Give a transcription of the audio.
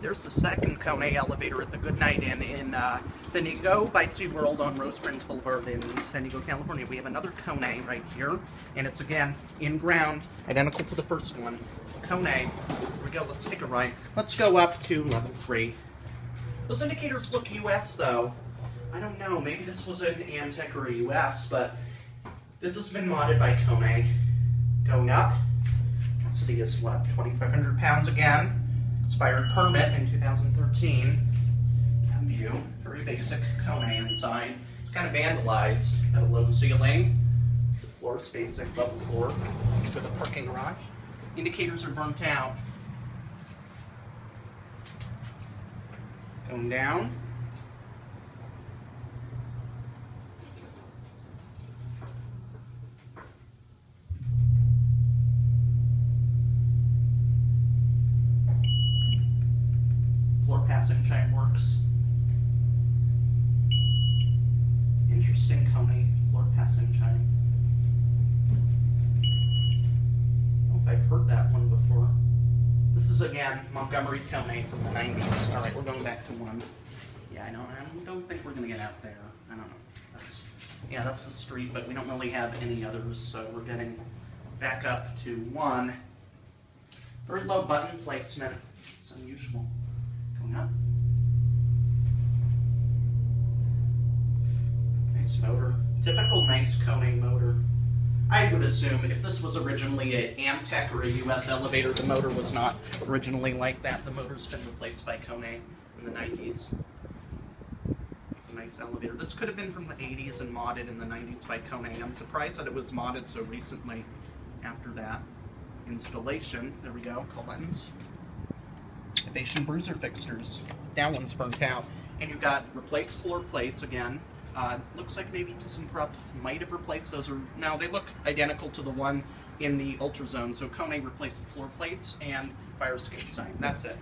There's the second Kone elevator at the Goodnite Inn in uh, San Diego by SeaWorld on Rose Springs Boulevard in San Diego, California. We have another Kone right here, and it's again in ground, identical to the first one. Kone. Here we go. Let's take a ride. Let's go up to level three. Those indicators look US though. I don't know. Maybe this was an Amtech or a US, but this has been modded by Kone. Going up. Density is what? 2,500 pounds again. Expired permit in 2013. Cab view. Very basic Kone inside. It's kind of vandalized at a low ceiling. The floor is basic, level floor with a parking garage. Indicators are burnt out. Going down. Floor passing chime works. Interesting Coney floor passing chime. I don't know if I've heard that one before. This is again Montgomery Kone from the 90s. All right, we're going back to one. Yeah, I know. I don't think we're gonna get out there. I don't know. That's yeah, that's the street, but we don't really have any others, so we're getting back up to one. Very low button placement. It's unusual. Typical nice Kone motor. I would assume if this was originally an Amtech or a US elevator, the motor was not originally like that. The motor's been replaced by Kone in the 90s. It's a nice elevator. This could have been from the 80s and modded in the 90s by Kone. I'm surprised that it was modded so recently after that installation. There we go, call buttons. Innovation bruiser fixtures. That one's burnt out. And you've got replaced floor plates again. Uh, looks like maybe ThyssenKrupp might have replaced those. Or now they look identical to the one in the Ultra Zone, So Kone replaced the floor plates and fire escape sign. That's it.